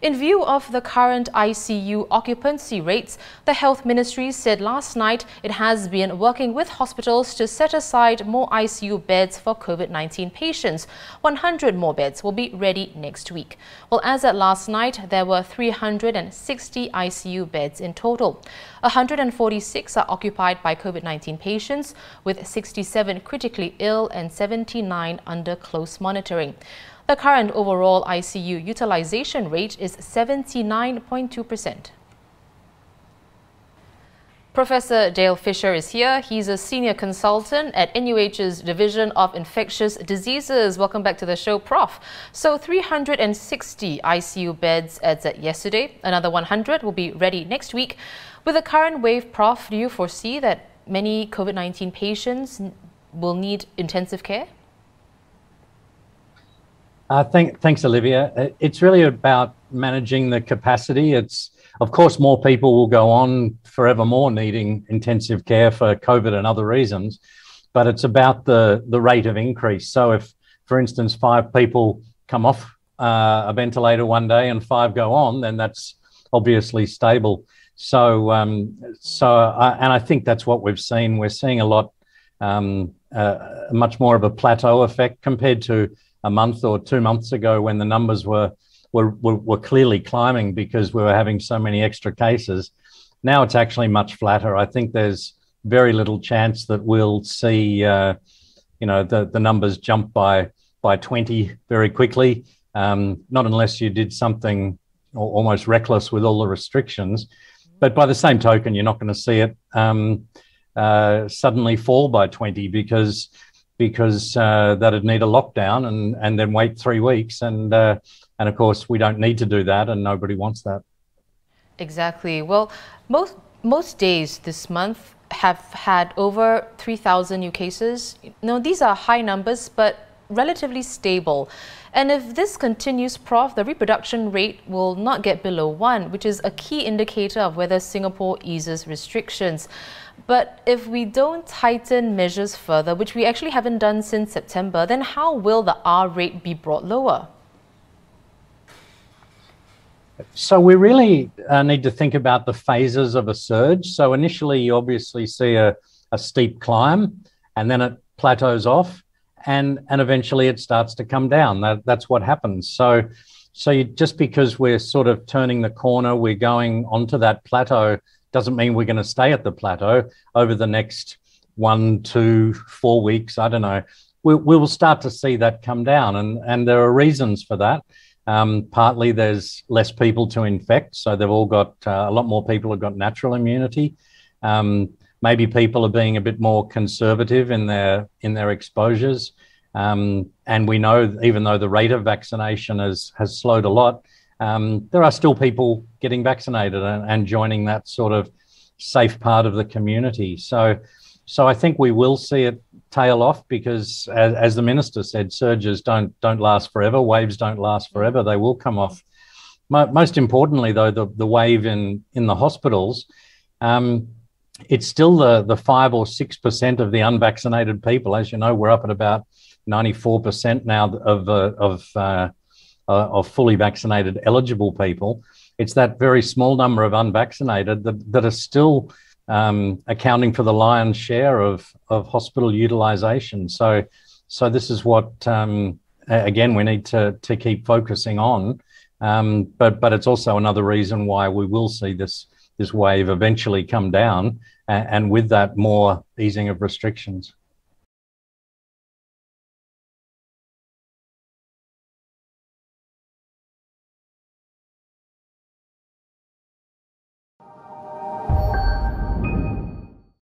In view of the current ICU occupancy rates, the Health Ministry said last night it has been working with hospitals to set aside more ICU beds for COVID-19 patients. 100 more beds will be ready next week. Well, as at last night, there were 360 ICU beds in total. 146 are occupied by COVID-19 patients, with 67 critically ill and 79 under close monitoring. The current overall ICU utilization rate is 79.2%. Professor Dale Fisher is here. He's a senior consultant at NUH's Division of Infectious Diseases. Welcome back to the show, Prof. So 360 ICU beds as at yesterday. Another 100 will be ready next week. With the current wave, Prof, do you foresee that many COVID-19 patients will need intensive care? Uh, thank, thanks, Olivia. Uh, it's really about managing the capacity. It's, of course, more people will go on forevermore needing intensive care for COVID and other reasons, but it's about the, the rate of increase. So, if, for instance, five people come off uh, a ventilator one day and five go on, then that's obviously stable. So, um, so, I, and I think that's what we've seen. We're seeing a lot, um, uh, much more of a plateau effect compared to a month or two months ago when the numbers were, were, were, were clearly climbing because we were having so many extra cases. Now it's actually much flatter. I think there's very little chance that we'll see, uh, you know, the, the numbers jump by, by 20 very quickly, um, not unless you did something almost reckless with all the restrictions. But by the same token, you're not going to see it um, uh, suddenly fall by 20 because because uh, that'd need a lockdown and and then wait three weeks and uh, and of course we don't need to do that and nobody wants that. Exactly. Well, most most days this month have had over 3,000 new cases. No, these are high numbers, but relatively stable. And if this continues, Prof, the reproduction rate will not get below 1, which is a key indicator of whether Singapore eases restrictions. But if we don't tighten measures further, which we actually haven't done since September, then how will the R rate be brought lower? So we really uh, need to think about the phases of a surge. So initially, you obviously see a, a steep climb, and then it plateaus off, and and eventually it starts to come down. That, that's what happens. So so you, just because we're sort of turning the corner, we're going onto that plateau doesn't mean we're going to stay at the plateau over the next one, two, four weeks. I don't know. We, we will start to see that come down, and, and there are reasons for that. Um, partly there's less people to infect, so they've all got uh, a lot more people have got natural immunity. Um, maybe people are being a bit more conservative in their in their exposures. Um, and we know even though the rate of vaccination has has slowed a lot, um, there are still people getting vaccinated and, and, joining that sort of safe part of the community. So, so I think we will see it tail off because, as, as the minister said, surges don't don't last forever. Waves don't last forever. They will come off. Most importantly, though, the, the wave in in the hospitals. Um, it's still the, the five or six percent of the unvaccinated people. As you know, we're up at about 94% now of, uh, of uh, uh, of fully vaccinated eligible people. It's that very small number of unvaccinated that, that are still um, accounting for the lion's share of, of hospital utilization. So, so this is what, um, again, we need to, to keep focusing on. Um, but, but it's also another reason why we will see this, this wave eventually come down, and, and with that, more easing of restrictions.